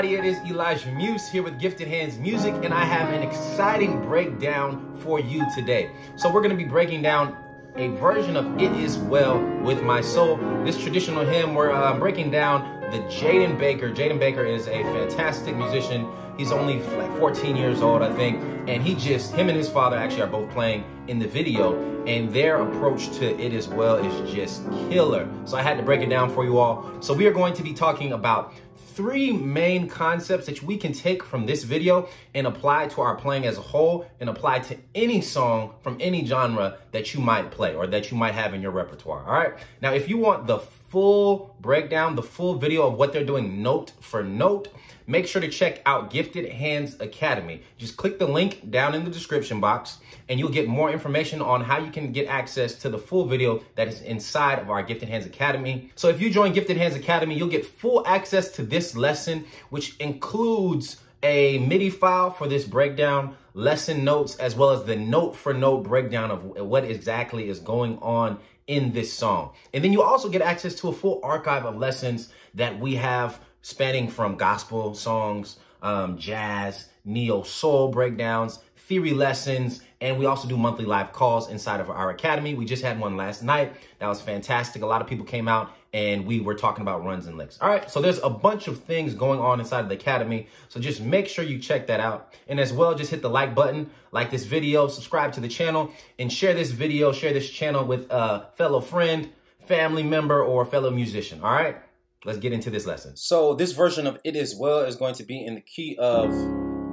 everybody, it is Elijah Muse here with Gifted Hands Music, and I have an exciting breakdown for you today. So we're going to be breaking down a version of It Is Well With My Soul. This traditional hymn, we're uh, breaking down the Jaden Baker. Jaden Baker is a fantastic musician. He's only like 14 years old, I think, and he just, him and his father actually are both playing in the video, and their approach to It Is Well is just killer. So I had to break it down for you all. So we are going to be talking about three main concepts that we can take from this video and apply to our playing as a whole and apply to any song from any genre that you might play or that you might have in your repertoire. All right. Now, if you want the full breakdown, the full video of what they're doing note for note, make sure to check out Gifted Hands Academy. Just click the link down in the description box and you'll get more information on how you can get access to the full video that is inside of our Gifted Hands Academy. So if you join Gifted Hands Academy, you'll get full access to this lesson, which includes a MIDI file for this breakdown, lesson notes, as well as the note for note breakdown of what exactly is going on in this song. And then you also get access to a full archive of lessons that we have spanning from gospel songs, um, jazz, neo soul breakdowns, theory lessons, and we also do monthly live calls inside of our academy. We just had one last night. That was fantastic. A lot of people came out and we were talking about runs and licks. All right, so there's a bunch of things going on inside of the academy. So just make sure you check that out. And as well, just hit the like button, like this video, subscribe to the channel, and share this video, share this channel with a fellow friend, family member, or fellow musician. All right, let's get into this lesson. So this version of It Is Well is going to be in the key of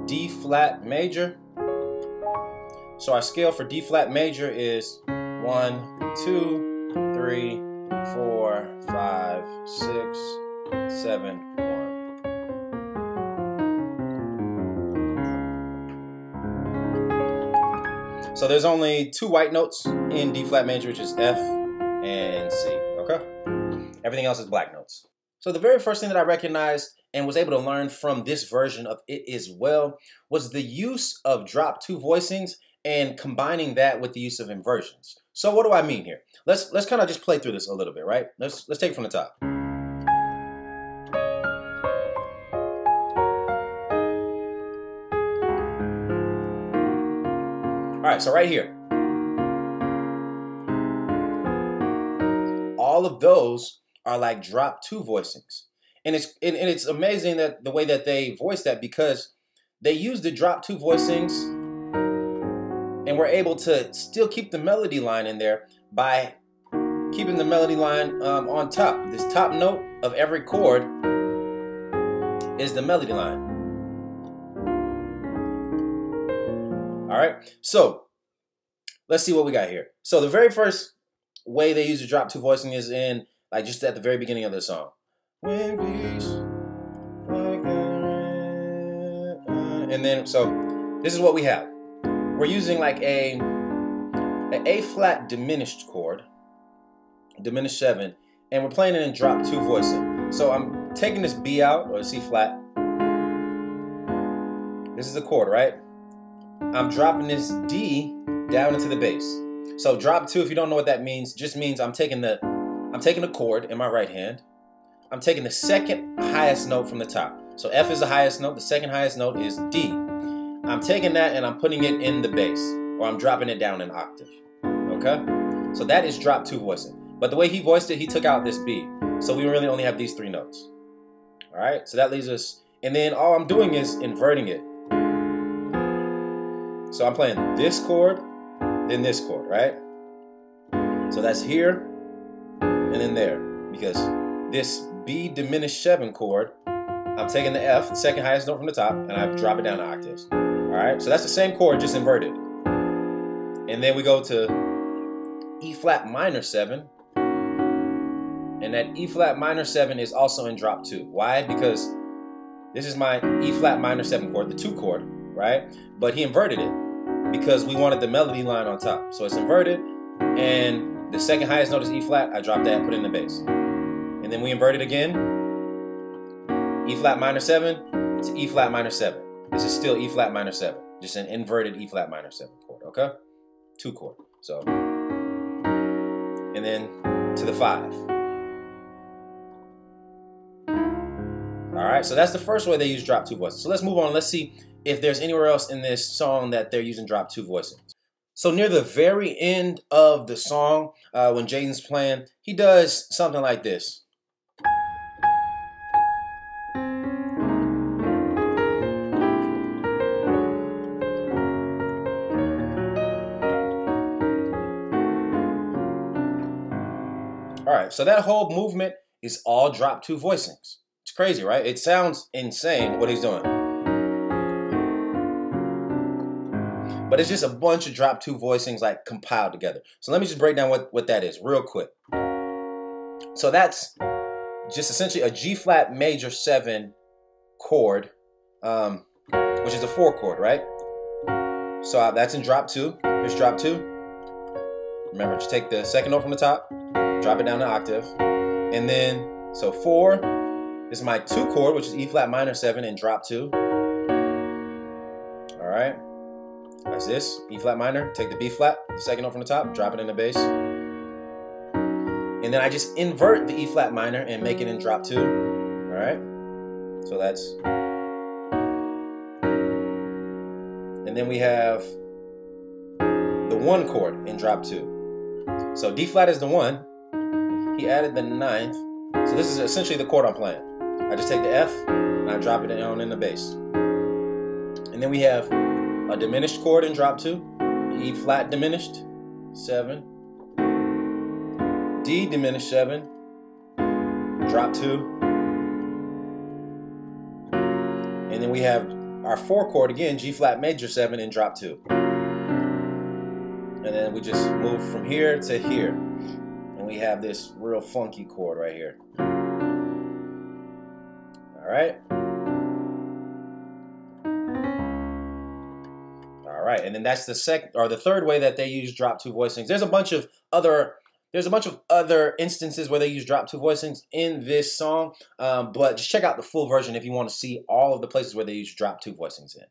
D flat major. So our scale for D flat major is one, two, three, four, five, six, seven, one. So there's only two white notes in D flat major, which is F and C, okay? Everything else is black notes. So the very first thing that I recognized and was able to learn from this version of It Is Well was the use of drop two voicings and combining that with the use of inversions. So what do I mean here? Let's let's kind of just play through this a little bit, right? Let's let's take it from the top. All right, so right here. All of those are like drop two voicings. And it's and, and it's amazing that the way that they voice that because they use the drop two voicings and we're able to still keep the melody line in there by keeping the melody line um, on top. This top note of every chord is the melody line. All right, so let's see what we got here. So the very first way they use the drop two voicing is in like just at the very beginning of the song. And then so this is what we have we're using like a an A flat diminished chord, diminished seven, and we're playing it in drop two voicing. So I'm taking this B out or C flat. This is a chord, right? I'm dropping this D down into the bass. So drop two, if you don't know what that means, just means I'm taking the I'm taking a chord in my right hand. I'm taking the second highest note from the top. So F is the highest note. The second highest note is D. I'm taking that and I'm putting it in the bass, or I'm dropping it down an octave. Okay? So that is drop two voicing. But the way he voiced it, he took out this B. So we really only have these three notes. All right? So that leaves us, and then all I'm doing is inverting it. So I'm playing this chord, then this chord, right? So that's here and then there. Because this B diminished seven chord, I'm taking the F, the second highest note from the top, and I drop it down to octaves. All right, so that's the same chord, just inverted. And then we go to E flat minor 7. And that E flat minor 7 is also in drop 2. Why? Because this is my E flat minor 7 chord, the 2 chord, right? But he inverted it because we wanted the melody line on top. So it's inverted, and the second highest note is E flat. I drop that, put in the bass. And then we invert it again. E flat minor 7 to E flat minor 7. This is still E flat minor 7, just an inverted E flat minor 7 chord, okay? Two chord. So, and then to the 5. All right, so that's the first way they use drop two voices. So let's move on. Let's see if there's anywhere else in this song that they're using drop two voicings. So near the very end of the song, uh, when Jaden's playing, he does something like this. All right, so that whole movement is all drop two voicings. It's crazy, right? It sounds insane what he's doing. But it's just a bunch of drop two voicings like compiled together. So let me just break down what, what that is real quick. So that's just essentially a G flat major seven chord, um, which is a four chord, right? So uh, that's in drop two. Here's drop two. Remember, just take the second note from the top, drop it down an octave. And then, so four, is my two chord, which is E flat minor seven and drop two. All right, that's this, E flat minor, take the B flat, the second note from the top, drop it in the bass. And then I just invert the E flat minor and make it in drop two, all right? So that's, and then we have the one chord in drop two. So D flat is the one, he added the ninth. So this is essentially the chord I'm playing. I just take the F and I drop it down in the bass. And then we have a diminished chord in drop two, E flat diminished, seven, D diminished seven, drop two. And then we have our four chord again, G flat major seven and drop two. And then we just move from here to here And we have this real funky chord right here. All right. Right, and then that's the second or the third way that they use drop two voicings. There's a bunch of other there's a bunch of other instances where they use drop two voicings in this song, um, but just check out the full version if you want to see all of the places where they use drop two voicings in.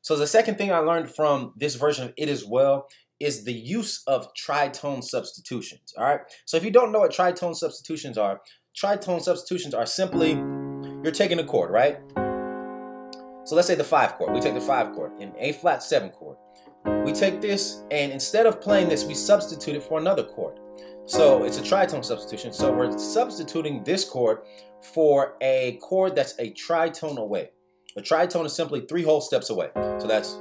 So the second thing I learned from this version of It Is Well is the use of tritone substitutions. All right. So if you don't know what tritone substitutions are, tritone substitutions are simply you're taking a chord, right? So let's say the five chord. We take the five chord in A flat seven chord. We take this and instead of playing this, we substitute it for another chord. So it's a tritone substitution. So we're substituting this chord for a chord that's a tritone away. A tritone is simply three whole steps away. So that's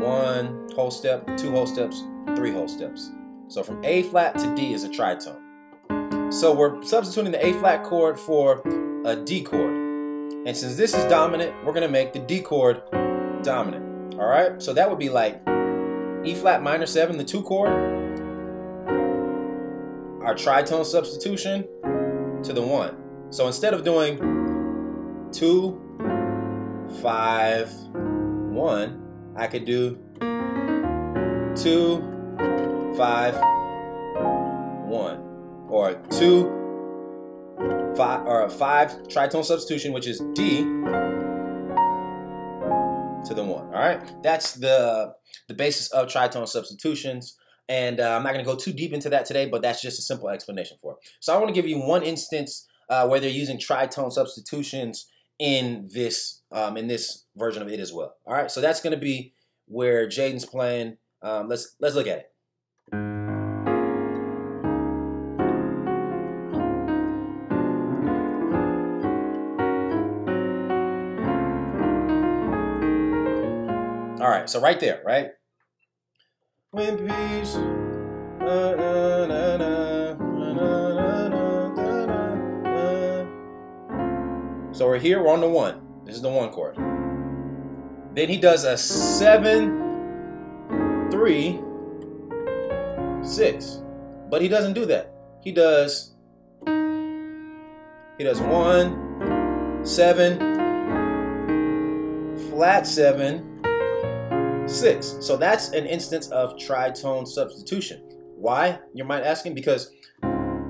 one whole step, two whole steps, three whole steps. So from A flat to D is a tritone. So we're substituting the A flat chord for a D chord. And since this is dominant, we're gonna make the D chord dominant. All right, so that would be like E flat minor seven, the two chord, our tritone substitution to the one. So instead of doing two, five, one, I could do two, five, one, or two, five, or a five tritone substitution, which is D to the one. All right, that's the the basis of tritone substitutions. And uh, I'm not going to go too deep into that today, but that's just a simple explanation for it. So I want to give you one instance uh, where they're using tritone substitutions in this um, in this version of It Is Well. All right, so that's going to be where Jaden's playing. Um, let's let's look at it. All right, so right there, right? When peace. So we're here, we're on the one. This is the one chord. Then he does a seven, three, six. But he doesn't do that. He does he does one, seven, flat seven, six. So that's an instance of tritone substitution. Why? You might asking because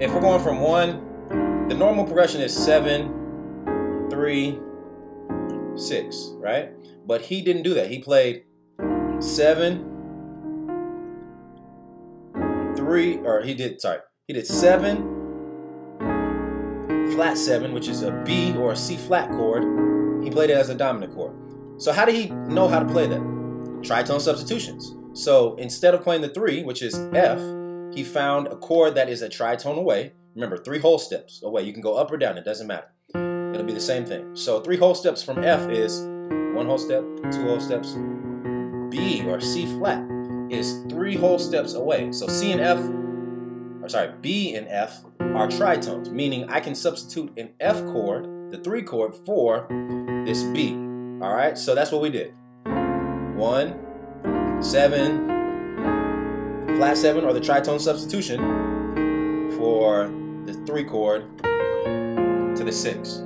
if we're going from one, the normal progression is seven, three, six, right? But he didn't do that. He played seven, three, or he did, sorry, he did seven, flat seven, which is a B or a C flat chord. He played it as a dominant chord. So how did he know how to play that? Tritone substitutions. So instead of playing the three, which is F, he found a chord that is a tritone away. Remember, three whole steps away. You can go up or down, it doesn't matter. It'll be the same thing. So three whole steps from F is one whole step, two whole steps. B or C flat is three whole steps away. So C and F, or sorry, B and F are tritones, meaning I can substitute an F chord, the three chord, for this B. All right, so that's what we did. One, seven, flat seven, or the tritone substitution for the three chord to the six.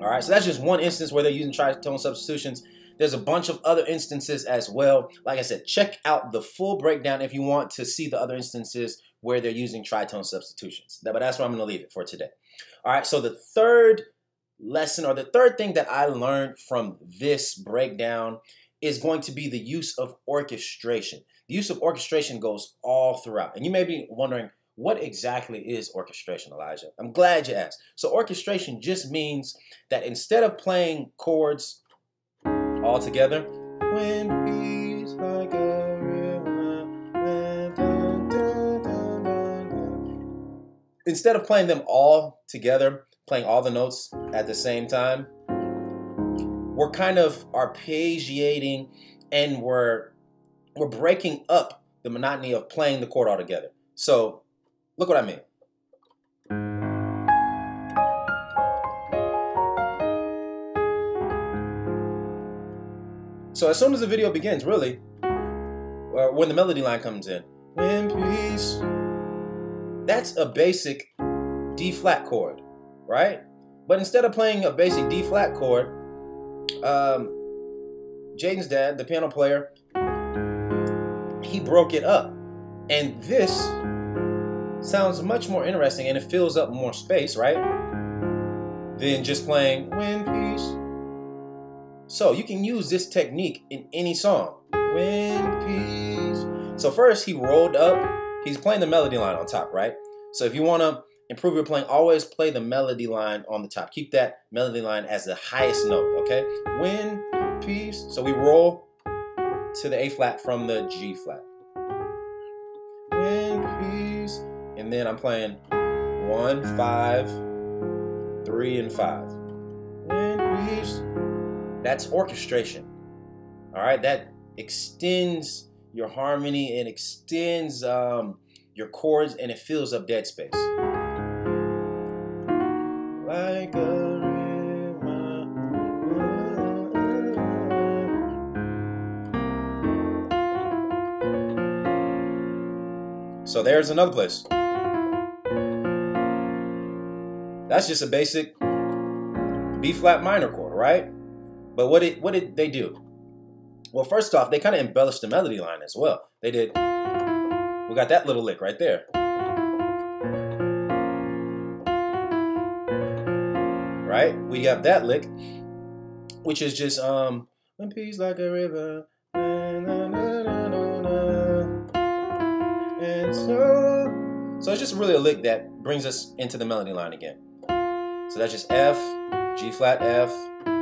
All right, so that's just one instance where they're using tritone substitutions. There's a bunch of other instances as well. Like I said, check out the full breakdown if you want to see the other instances where they're using tritone substitutions. But that's where I'm going to leave it for today. All right, so the third lesson or the third thing that I learned from this breakdown is going to be the use of orchestration. The use of orchestration goes all throughout. And you may be wondering, what exactly is orchestration, Elijah? I'm glad you asked. So orchestration just means that instead of playing chords all together, when like a instead of playing them all together, playing all the notes at the same time, we're kind of arpeggiating and we're we're breaking up the monotony of playing the chord all together. So look what I mean. So as soon as the video begins, really, or when the melody line comes in, when peace that's a basic D flat chord, right? But instead of playing a basic D flat chord, um, Jaden's dad, the piano player, he broke it up. And this sounds much more interesting and it fills up more space, right? Than just playing Wind Peace. So you can use this technique in any song. Wind Peace. So first he rolled up he's playing the melody line on top, right? So if you want to improve your playing, always play the melody line on the top. Keep that melody line as the highest note, okay? Wind, peace. So we roll to the A flat from the G flat. Wind, peace. And then I'm playing one, five, three, and five. Wind, peace. That's orchestration. All right, that extends your harmony and extends um, your chords and it fills up dead space. Like So there's another place. That's just a basic B flat minor chord, right? But what did what did they do? Well, first off, they kind of embellished the melody line as well. They did, we got that little lick right there. Right? We have that lick, which is just, um, when peace like a river. And so, so it's just really a lick that brings us into the melody line again. So that's just F, G flat, F,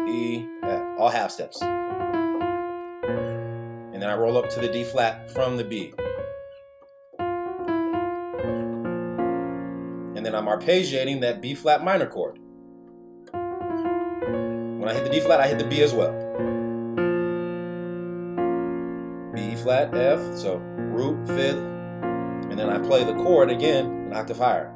E, F, all half steps And then I roll up to the D flat from the B. And then I'm arpeggiating that B flat minor chord. When I hit the D flat, I hit the B as well. B flat, F, so root, fifth, and then I play the chord again an octave higher.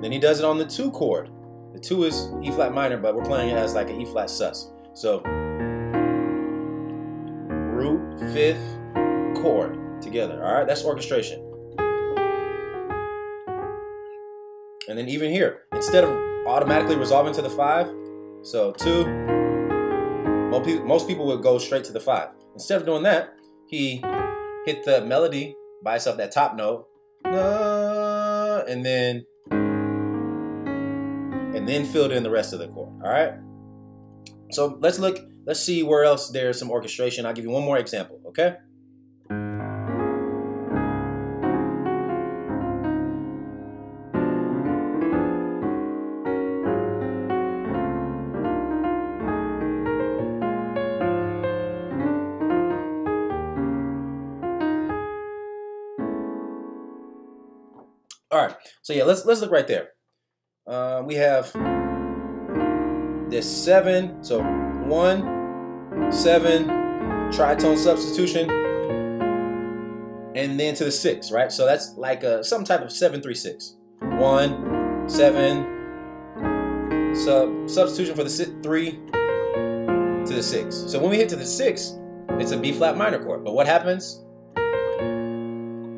Then he does it on the two chord. The two is E flat minor, but we're playing it as like an E flat sus. So root, fifth, chord together. All right, that's orchestration. And then even here, instead of automatically resolving to the five, so two, most people would go straight to the five. Instead of doing that, he hit the melody by itself, that top note, uh, and then and then filled in the rest of the chord. All right. So let's look. Let's see where else there's some orchestration. I'll give you one more example. Okay. All right. So yeah, let's let's look right there. Uh, we have this seven. So one, seven, tritone substitution, and then to the six, right? So that's like a some type of seven three six. One, seven, sub substitution for the six, three to the six. So when we hit to the six, it's a B flat minor chord. But what happens?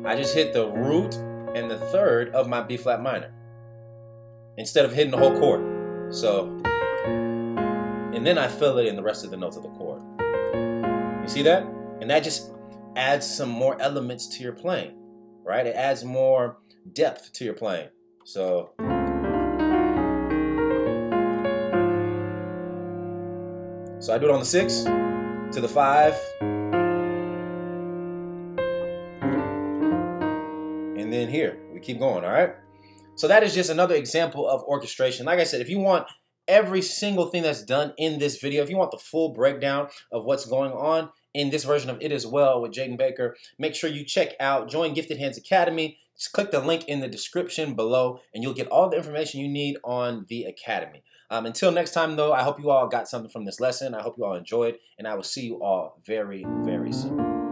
I just hit the root and the third of my B flat minor instead of hitting the whole chord. So, and then I fill it in the rest of the notes of the chord. You see that? And that just adds some more elements to your playing, right? It adds more depth to your playing. So, so I do it on the six to the five, then here. We keep going, all right? So that is just another example of orchestration. Like I said, if you want every single thing that's done in this video, if you want the full breakdown of what's going on in this version of It Is Well with Jaden Baker, make sure you check out Join Gifted Hands Academy. Just click the link in the description below and you'll get all the information you need on the Academy. Um, until next time, though, I hope you all got something from this lesson. I hope you all enjoyed, and I will see you all very, very soon.